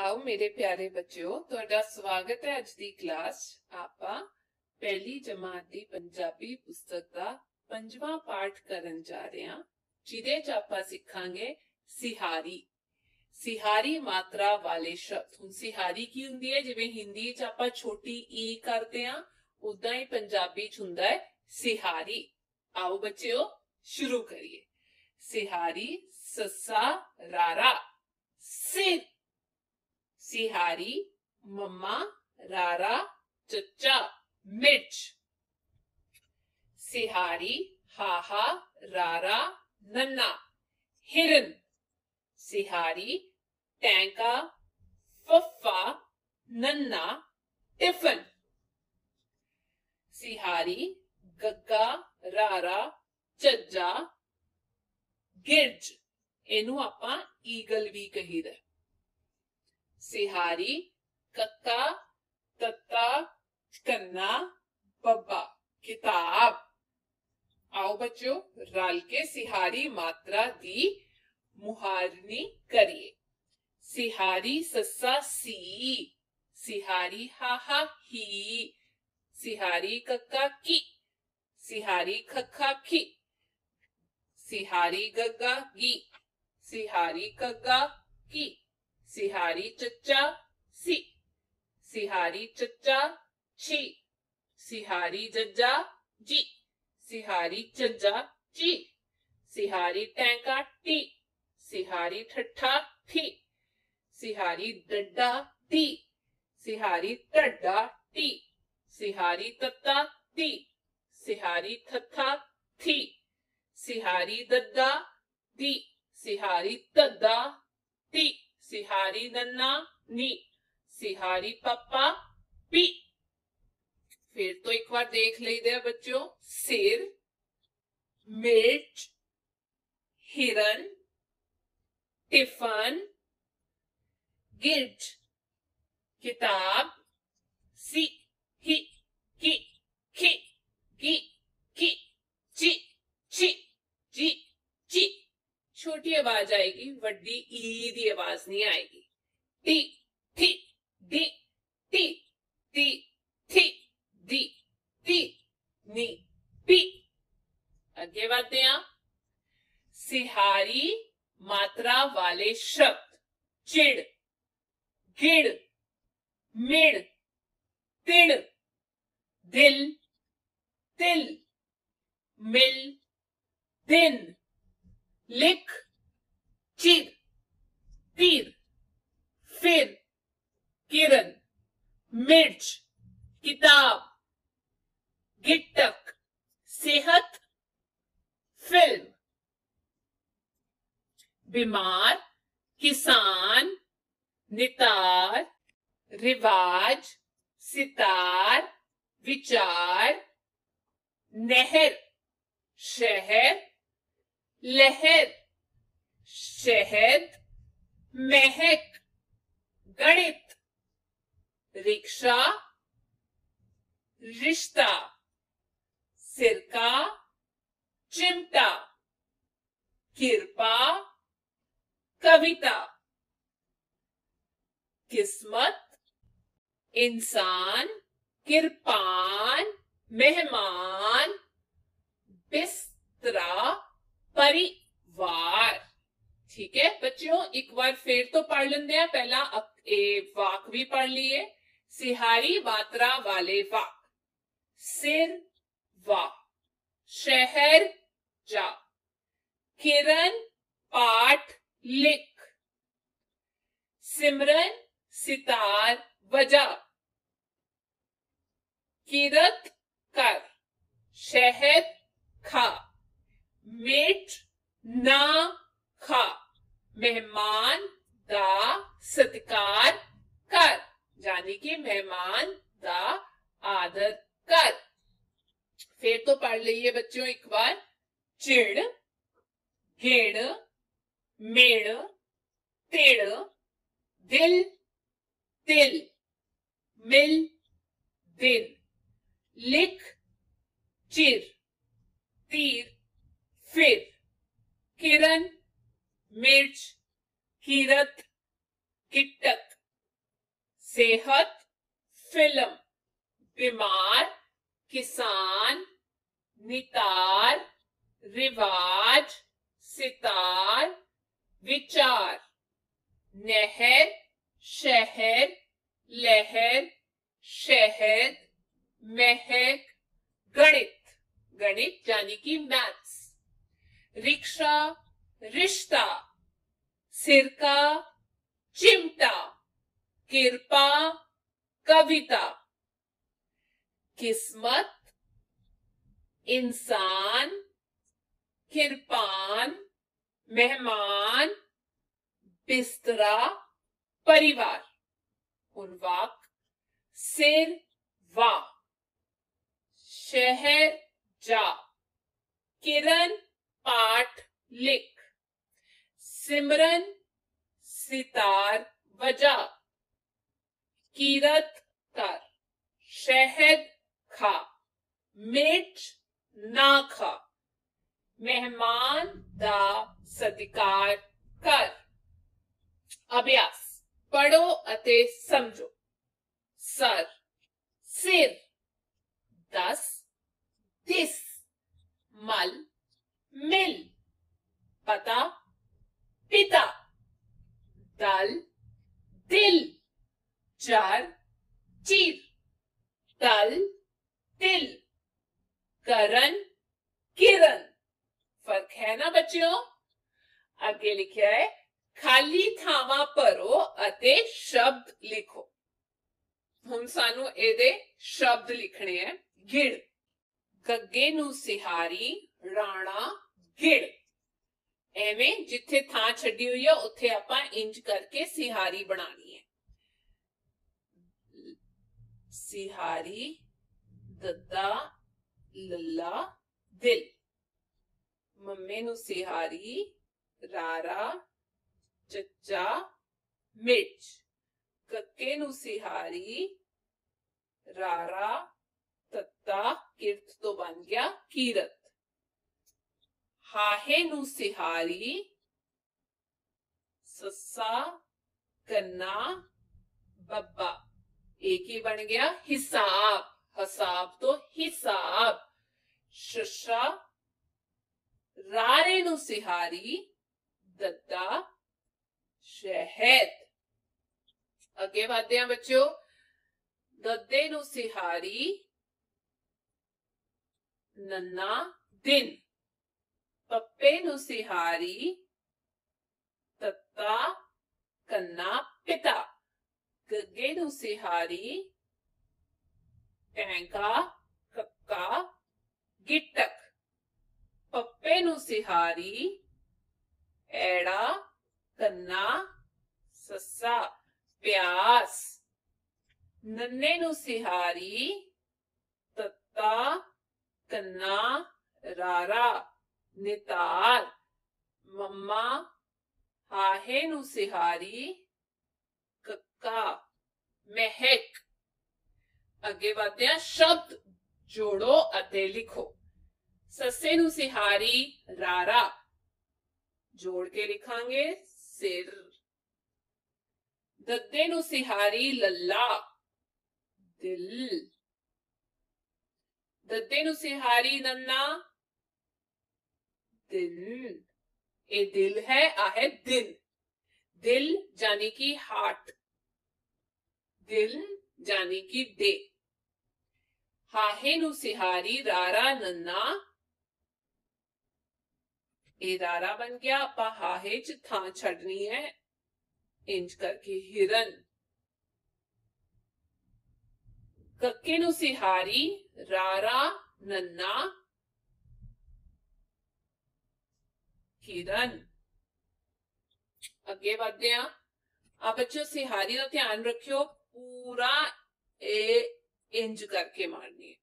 ਆਓ ਮੇਰੇ ਪਿਆਰੇ ਬੱਚਿਓ, ਤੁਹਾਡਾ ਸਵਾਗਤ ਹੈ ਅੱਜ ਦੀ ਕਲਾਸ 'ਚ। ਆਪਾਂ ਪਹਿਲੀ ਜਮਾਤ ਦੀ ਪੰਜਾਬੀ ਪੁਸਤਕ ਦਾ ਪੰਜਵਾਂ ਪਾਠ ਕਰਨ ਜਾ ਰਹੇ ਹਾਂ, ਜਿਹਦੇ 'ਚ ਆਪਾਂ ਸਿੱਖਾਂਗੇ ਸਿਹਾਰੀ। ਸਿਹਾਰੀ ਮਾਤਰਾ ਵਾਲੇ ਸ਼ਬਦ। ਹੁਣ ਸਿਹਾਰੀ ਕੀ ਹੁੰਦੀ ਹੈ? ਜਿਵੇਂ ਹਿੰਦੀ 'ਚ ਆਪਾਂ ਛੋਟੀ ਈ ਕਰਦੇ ਹਾਂ ਉਦਾਂ ਹੀ ਪੰਜਾਬੀ 'ਚ ਹੁੰਦਾ ਹੈ ਸਿਹਾਰੀ। ਆਓ ਬੱਚਿਓ, ਸ਼ੁਰੂ ਕਰੀਏ। ਸਿਹਾਰੀ, ਸੱਸਾ, ਰਾਰਾ। ਸਿਰ। सिहारी मम्मा रारा चचा मिर्च सिहारी हाहा रारा नन्ना हिरन सिहारी टैंका फफ्फा नन्ना टिफन सिहारी गग्गा रारा ਚੱਜਾ ਗਿਰਜ ਇਹਨੂੰ ਆਪਾਂ ਈਗਲ ਵੀ ਕਹੀਦਾ सिहारी कक्का तत्ता, कन्ना, बब्बा। किताब। आओ बच्चों राल के सिहारी मात्रा दी मुहारनी करिए। सिहारी सस्सा सी, सिहारी हाहा ही, सिहारी कक्का की, सिहारी खक्का खी, सिहारी गग्गा गी, सिहारी कग्गा की। सिहारी चच्चा, सी। सिहारी चच्चा छी सिहारी जज्जा, जी। सिहारी चज्जा जी। सिहारी टैंका, टी। सिहारी ठट्ठा ठी सिहारी डड्डा टी सिहारी टड्डा टी। सिहारी तत्ता, ती। सिहारी थत्था, थी। सिहारी दद्दा, दी। सिहारी तद्दा, ती। सिहारी नन्ना, नी। सिहारी पप्पा, पी। फिर तो एक बार देख लीजिए बच्चों। सिर, मिर्च, हिरन, टिफन, गिर्ज, किताब, सी, ही, की, खी, की की, ची ची जी जी छोटी आवाज़ आएगी, वड्डी ई दी आवाज़ नहीं आएगी। टी थी डी टी ती थी दी, ती, नी, पी। आगे बढ़ते हैं सिहारी मात्रा वाले शब्द। चिड़, गिड़, मिड़, तिड़, दिल, तिल, मिल, दिन। लिख, चिर, तीर, फिर, किरण, मिर्च, किताब गिटक सेहत, फ़िल्म। बीमार, किसान, नितार, रिवाज, सितार, विचार, नहर, शहर लहर, शहद, महक, गणित, रिक्शा, रिश्ता, सिरका, चिमटा, किरपा, कविता। किस्मत, इंसान, किरपान, मेहमान, बिस्तरा परिवार ठीक है बच्चों एक बार फिर तो पढ़ लेंगे हैं, पहला ए, वाक भी पढ़ लिए, सिहारी मात्रा वाले वाक, सिर वा शहर, जा, किरण, पाठ, लिख, सिमरन, सितार बजा किरत, कर शहद खा। मिर्च ना खा। मेहमान दा सत्कार कर। यानी कि मेहमान दा आदर कर। फिर तो पढ़ लीजिए बच्चों एक बार। चिड़ गिड़ मेड़, तिड़, दिल, तिल, मिल, दिन। लिख, चिर, तीर। फिर किरण, मिर्च, कीरत किटक सेहत, फ़िल्म, बीमार, किसान, नितार, रिवाज, सितार, विचार, नहर, शहर, लहर, शहद, महक, गणित गणित यानी कि मैथ्स। रिक्शा, रिश्ता, सिरका, चिमटा कृपा कविता। किस्मत, इंसान, किरपान, मेहमान, बिस्तरा, परिवार। उनवाक, सिर वा शहर, जा। किरण पाठ लिख। सिमरन, सितार वजा कीरत, कर। शहद, खा। मिर्च, ना खा। मेहमान, दा, सत्कार, कर। अभ्यास। पढ़ो अते समझो। सर। सिर। दस। दिस। मल। मिल पता पिता दल दिल चार चीर तल तिल करण किरण फर्क है ना बच्चों ਅੱਗੇ ਲਿਖਿਆ ਹੈ ਖਾਲੀ ਥਾਵਾਂ ਭਰੋ ਅਤੇ ਸ਼ਬਦ ਲਿਖੋ ਹੁਣ ਸਾਨੂੰ ਇਹਦੇ ਸ਼ਬਦ ਲਿਖਣੇ ਹੈ ਗਿੜ ਗੱਗੇ ਨੂੰ ਸਿਹਾਰੀ ਰਾਣਾ ਗਿੜ ਐਵੇਂ ਜਿੱਥੇ ਥਾਂ ਛੱਡੀ ਹੋਈ ਹੈ ਉੱਥੇ ਆਪਾਂ ਇੰਜ ਕਰਕੇ ਸਿਹਾਰੀ ਬਣਾਣੀ ਹੈ। ਸਿਹਾਰੀ, ਦੱਦਾ, ਲੱਲਾ, ਦਿਲ। ਮੰਮੇ ਨੂੰ ਸਿਹਾਰੀ, ਰਾਰਾ, ਚੱਚਾ, ਮਿਰਚ। ਕੱਕੇ ਨੂੰ ਸਿਹਾਰੀ, ਰਾਰਾ, ਤੱਤਾ, ਕਿਰਤ ਤੋਂ ਬਣ ਗਿਆ ਕੀਰਤ। हाहे सिहारी ससा कन्ना, बब्बा। एक ही बन गया हिसाब। हसाब तो हिसाब। शशा, रारे नु सिहारी दद्दा शहद। अगे वाद हैं बच्चों दद्दे नु सिहारी, नन्ना, दिन। पप्पे नुसिहारी तत्ता कन्ना पिता। गगे नुसिहारी टैंका कक्का गिटक पप्पे नुसिहारी एड़ा कन्ना, सस्सा, प्यास। नन्ने नुसिहारी तत्ता कन्ना, रारा। ਨਿਤਾਰ ਮੰਮਾ ਹਾਹੇ ਨੂੰ ਸਿਹਾਰੀ का महक ਅੱਗੇ ਵਧਦੇ ਆ ਸ਼ਬਦ ਜੋੜੋ ਅਤੇ ਲਿਖੋ ਸੱਸੇ ਨੂੰ ਸਿਹਾਰੀ ਰਾਰਾ ਜੋੜ ਕੇ ਲਿਖਾਂਗੇ ਸਿਰ ਦੱਦੇ ਨੂੰ ਸਿਹਾਰੀ ਲੱਲਾ ਦਿਲ ਦੱਦੇ ਨੂੰ ਸਿਹਾਰੀ ਨੰਨਾ दिल, ए दिल है आ है दिल। दिल जाने की हार्ट। दिल जाने की दे हाहे नु सिहारी रारा नन्ना। ए रारा बन गया आपा, हाहे च था छड़नी है, इंज करके हिरन। कक्के नु सिहारी रारा नन्ना। किरण अगे बढ़ते हैं आप। बच्चों, सिहारी का ध्यान रखियो, पूरा ए, इंज करके मारनी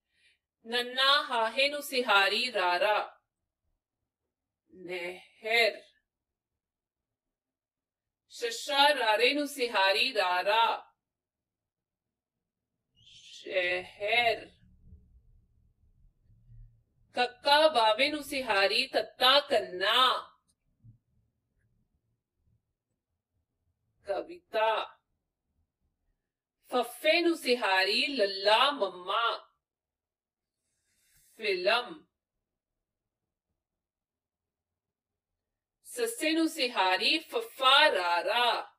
नन्ना हाहे नु सिहारी, रारा। नहर। शशा रारे नु सिहारी, रारा। शहर। कक्का बावे नु सिहारी, तत्ता कन्ना। कविता। फफे सिहारी लल्ला मम्मा। फ़िल्म। सस्से सिहारी फफा रारा।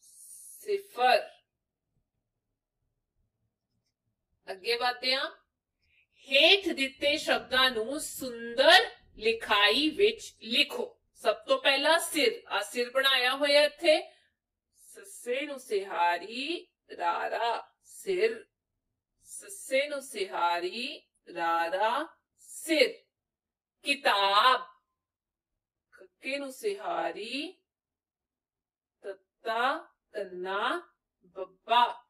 सिफर। अगे बातें हेठ दिते शब्दों सुंदर लिखाई विच लिखो ਸੁੰਦਰ ਲਿਖਾਈ ਵਿੱਚ ਲਿਖੋ ਸਭ ਤੋਂ ਪਹਿਲਾਂ ਸਿਰ ਆ ਸਿਰ ਬਣਾਇਆ ਹੋਇਆ ਇੱਥੇ ਸੱਸੇ ਨੂੰ ਸਿਹਾਰੀ ਰਾਰਾ ਸਿਰ ਸੱਸੇ ਨੂੰ ਸਿਹਾਰੀ ਰਾਰਾ ਸਿਰ ਕਿਤਾਬ ਕੱਕੇ ਨੂੰ ਸਿਹਾਰੀ ਤੱਤਾ ਤੰਨਾ ਬੱਬਾ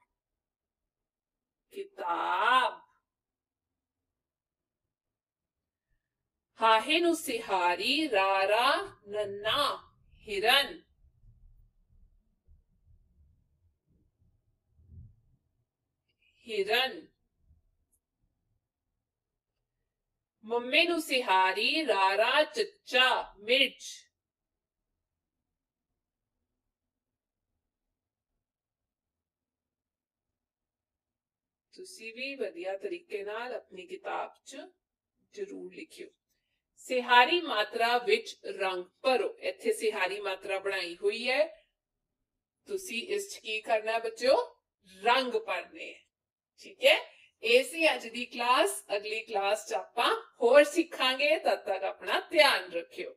ਕਿਤਾਬ ਹਾਹੇ ਨੂੰ ਸਿਹਾਰੀ ਰਾਰਾ ਨੰਨਾ ਹਿਰਨ ਹਿਰਨ ਮੰਮੇ ਨੂੰ ਸਿਹਾਰੀ ਰਾਰਾ ਚੱਚਾ ਮਿਰਚ ਤੁਸੀਂ ਵੀ ਵਧੀਆ ਤਰੀਕੇ ਨਾਲ ਆਪਣੀ ਕਿਤਾਬ 'ਚ ਜ਼ਰੂਰ ਲਿਖਿਓ ਸਿਹਾਰੀ ਮਾਤਰਾ ਵਿੱਚ ਰੰਗ ਭਰੋ। ਇੱਥੇ ਸਿਹਾਰੀ ਮਾਤਰਾ ਬਣਾਈ ਹੋਈ ਹੈ। ਤੁਸੀਂ ਇਸ 'ਚ ਕੀ ਕਰਨਾ ਹੈ ਬੱਚਿਓ? ਰੰਗ ਭਰਨੇ ਠੀਕ ਹੈ? ਇਹ ਸੀ ਅੱਜ ਦੀ ਕਲਾਸ ਅਗਲੀ ਕਲਾਸ 'ਚ ਆਪਾਂ ਹੋਰ ਸਿੱਖਾਂਗੇ। ਤਦ ਤੱਕ ਆਪਣਾ ਧਿਆਨ ਰੱਖਿਓ।